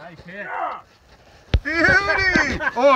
Nice hit. Yeah. Beauty! Oh,